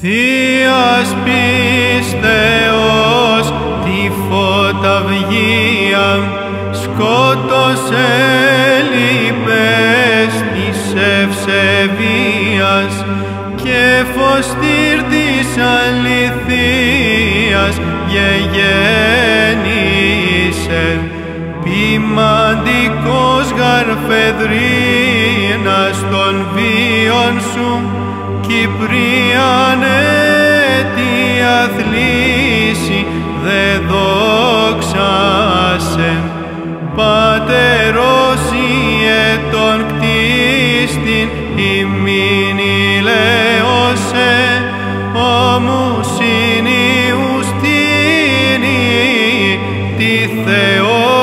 Θείας πίστεως τη φωταυγία σκότωσε λυπές της ευσεβίας και φωστήρ της αληθείας γεγέννησε ποιμαντικός γαρφεδρίνας των βίων σου Κυπρίανε τι αθλήσει δε δόξασε Πατερός ιε τον κτίστην ημίν ηλέωσε ο μουσίνιους τίνη τη Θεό